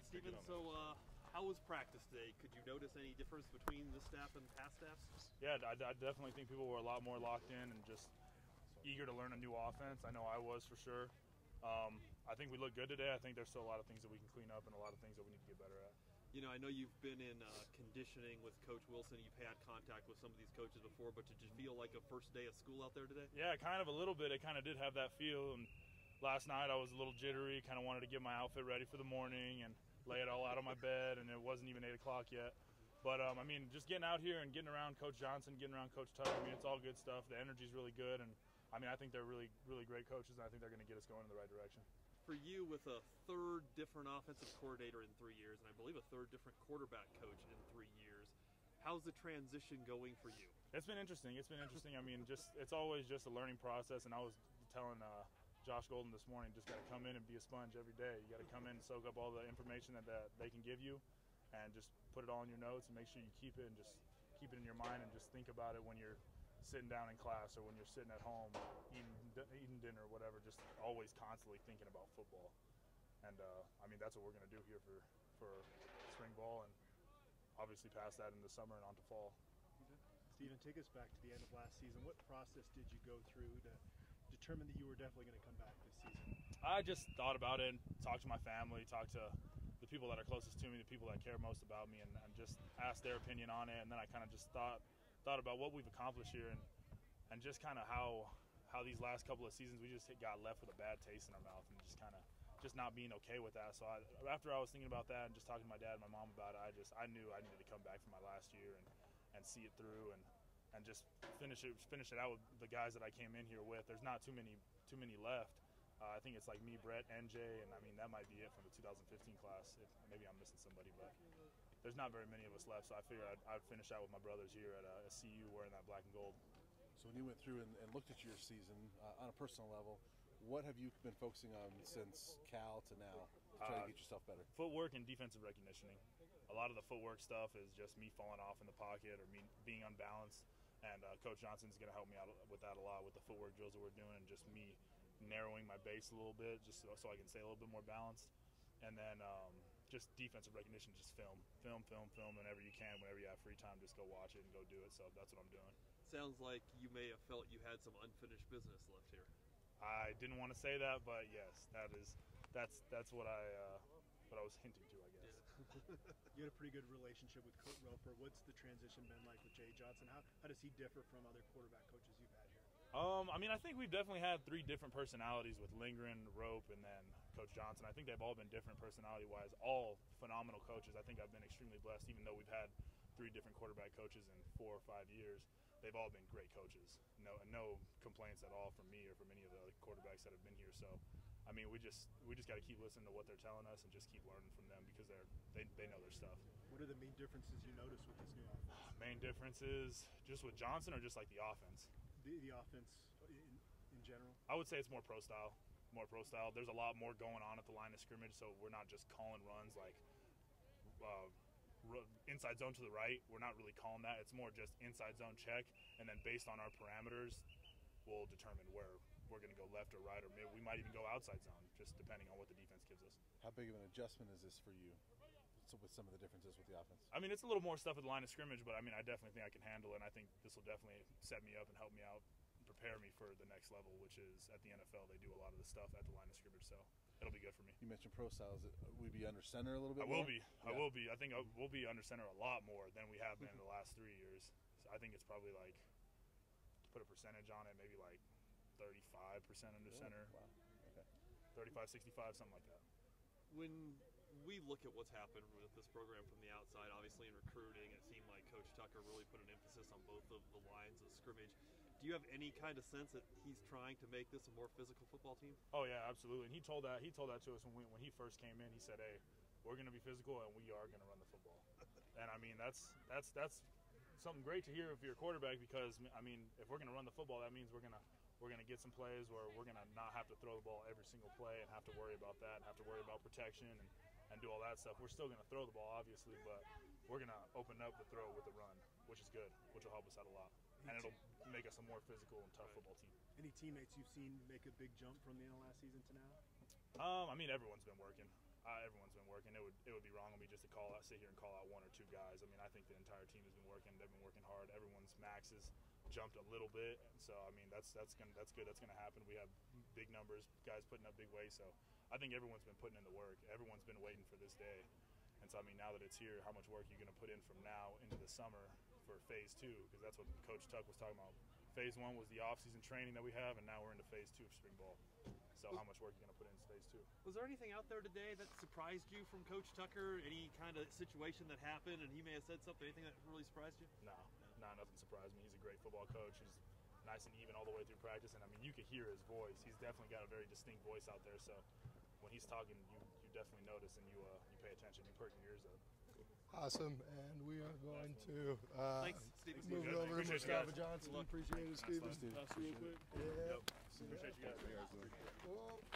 right, Steven. So, uh, how was practice today? Could you notice any difference between this staff and past staffs? Yeah, I, I definitely think people were a lot more locked in and just eager to learn a new offense. I know I was for sure. Um, I think we look good today. I think there's still a lot of things that we can clean up and a lot of things that we need to get better at. You know, I know you've been in uh, conditioning with Coach Wilson. You've had contact with some of these coaches before, but did you feel like a first day of school out there today? Yeah, kind of a little bit. It kind of did have that feel. And last night I was a little jittery, kind of wanted to get my outfit ready for the morning and lay it all out on my bed, and it wasn't even 8 o'clock yet. But, um, I mean, just getting out here and getting around Coach Johnson, getting around Coach Tucker, I mean, it's all good stuff. The energy's really good. And, I mean, I think they're really, really great coaches, and I think they're going to get us going in the right direction for you with a third different offensive coordinator in three years, and I believe a third different quarterback coach in three years. How's the transition going for you? It's been interesting. It's been interesting. I mean, just it's always just a learning process. And I was telling uh, Josh Golden this morning, just got to come in and be a sponge every day. You got to come in and soak up all the information that, that they can give you, and just put it all in your notes and make sure you keep it and just keep it in your mind and just think about it when you're sitting down in class or when you're sitting at home eating, eating dinner or whatever, just always constantly thinking about football. And uh, I mean, that's what we're going to do here for, for spring ball and obviously pass that in the summer and on to fall. Steven, take us back to the end of last season. What process did you go through to determine that you were definitely going to come back this season? I just thought about it, and talked to my family, talked to the people that are closest to me, the people that care most about me, and, and just asked their opinion on it. And then I kind of just thought – thought about what we've accomplished here and and just kind of how how these last couple of seasons we just got left with a bad taste in our mouth and just kind of just not being okay with that. So I, after I was thinking about that and just talking to my dad and my mom about it, I just I knew I needed to come back for my last year and and see it through and and just finish it finish it out with the guys that I came in here with. There's not too many too many left. Uh, I think it's like me, Brett, NJ, and I mean that might be it from the 2015 class. If, maybe I'm missing somebody, but there's not very many of us left, so I figured I'd, I'd finish out with my brothers here at uh, CU wearing that black and gold. So when you went through and, and looked at your season uh, on a personal level, what have you been focusing on since Cal to now to try uh, to get yourself better? Footwork and defensive recognition. A lot of the footwork stuff is just me falling off in the pocket or me being unbalanced, and uh, Coach Johnson's going to help me out with that a lot with the footwork drills that we're doing and just me narrowing my base a little bit just so, so I can stay a little bit more balanced. And then um, just defensive recognition, just film, film, film, film whenever you can, whenever you have free time, just go watch it and go do it. So that's what I'm doing. Sounds like you may have felt you had some unfinished business left here. I didn't want to say that, but yes, that is that's that's what I uh, what I was hinting to, I guess. You had a pretty good relationship with Kurt Roper. What's the transition been like with Jay Johnson? How how does he differ from other quarterback coaches you've had here? Um, I mean, I think we've definitely had three different personalities with Lindgren, Rope, and then Coach Johnson. I think they've all been different personality-wise. All phenomenal coaches. I think I've been extremely blessed, even though we've had three different quarterback coaches in four or five years. They've all been great coaches. No, no complaints at all from me or from any of the other quarterbacks that have been here. So, I mean, we just we just got to keep listening to what they're telling us and just keep learning from them because they're they, they know their stuff. What are the main differences you notice with this new offense? Main differences just with Johnson or just like the offense the, the offense in, in general? I would say it's more pro style. More pro style. There's a lot more going on at the line of scrimmage, so we're not just calling runs like uh, inside zone to the right. We're not really calling that. It's more just inside zone check, and then based on our parameters, we'll determine where we're going to go left or right, or maybe we might even go outside zone, just depending on what the defense gives us. How big of an adjustment is this for you? with some of the differences with the offense? I mean, it's a little more stuff at the line of scrimmage, but I mean, I definitely think I can handle it. And I think this will definitely set me up and help me out, and prepare me for the next level, which is at the NFL. They do a lot of the stuff at the line of scrimmage, so it'll be good for me. You mentioned pro styles. Uh, we be under center a little bit. I will more? be. Yeah. I will be. I think uh, we'll be under center a lot more than we have been in the last three years. So I think it's probably like to put a percentage on it, maybe like 35 percent under oh, center. Wow. Okay. 35, 65, something like that. When we look at what's happened with this program from the outside. Obviously, in recruiting, it seemed like Coach Tucker really put an emphasis on both of the lines of scrimmage. Do you have any kind of sense that he's trying to make this a more physical football team? Oh yeah, absolutely. And he told that he told that to us when we, when he first came in. He said, "Hey, we're going to be physical and we are going to run the football." and I mean, that's that's that's something great to hear if you're a quarterback because I mean, if we're going to run the football, that means we're going to we're going to get some plays where we're going to not have to throw the ball every single play and have to worry about that and have to worry about protection and and do all that stuff. We're still going to throw the ball, obviously, but we're going to open up the throw with the run, which is good, which will help us out a lot. And it'll make us a more physical and tough football team. Any teammates you've seen make a big jump from the end of last season to now? Um, I mean, everyone's been working. uh, everyone's been working. It would it would be wrong of me just to call out, sit here and call out one or two guys. I mean, I think the entire team has been working. They've been working hard. Everyone's maxes jumped a little bit, so I mean that's that's gonna that's good. That's gonna happen. We have big numbers, guys putting up big weight. So I think everyone's been putting in the work. Everyone's been waiting for this day. And so I mean, now that it's here, how much work are you going to put in from now into the summer for phase two? Because that's what Coach Tuck was talking about. Phase one was the off-season training that we have, and now we're into phase two of spring ball. So how much work are you going to put into phase two? Was there anything out there today that surprised you from Coach Tucker? Any kind of situation that happened and he may have said something? Anything that really surprised you? No, nothing surprised me. He's a great football coach. He's nice and even all the way through practice, and I mean, you could hear his voice. He's definitely got a very distinct voice out there. So when he's talking, you you definitely notice and you uh, you pay attention. You perk your ears up. Awesome, and we are going to uh, Thanks, Steven. move it over to Appreciate you. Mustafa Johnson. Good luck. Appreciate it, Steven. Steve. Pass real quick. Yeah. Appreciate you guys. Whoa.